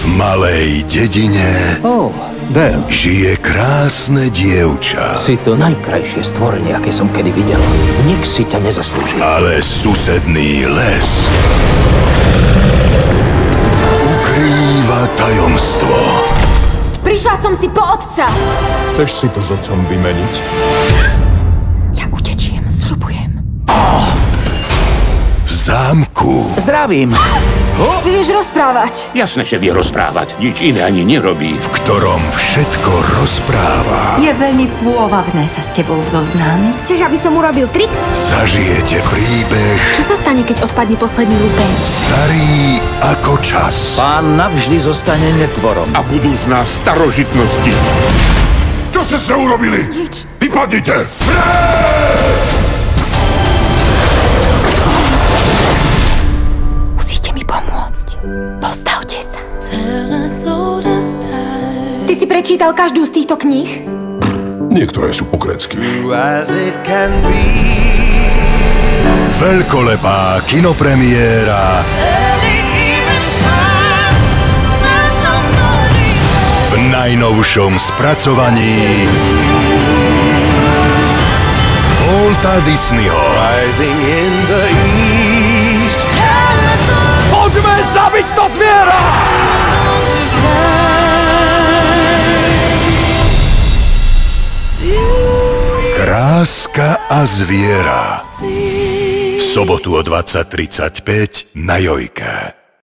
V malej dedine Oh, žije krásne dievča. Si to najkrajšie stvorenie, aké som kedy videl. Nik si ťa nezaslúžil. Ale susedný les ukrýva tajomstvo. Prišla som si po otca. Chceš si to s otcom vymeniť? Ja utečiem. V zámku Zdravím. Vieš rozprávať. Jasne, že vie rozprávať. Nič iné ani nerobí. v ktorom všetko rozpráva. Je veľmi pôvabné sa s tebou zoznámiť. Chceš, aby som urobil trik? Zažijete príbeh Čo sa stane, keď odpadne posledný lupeň? starý ako čas. Pán navždy zostane netvorom. A budú z nás starožitnosti. Čo ste sa urobili? Nič. Vypadnite! Musíte pomôcť. Postavte sa. Ty si prečítal každú z týchto kníh? Niektoré sú po grécky. Veľkolepá kinopremiéra v najnovšom spracovaní Walta Disneyho. Poďme zabiť to zviera! Kráska a zviera. V sobotu o 20.35 na Jojke.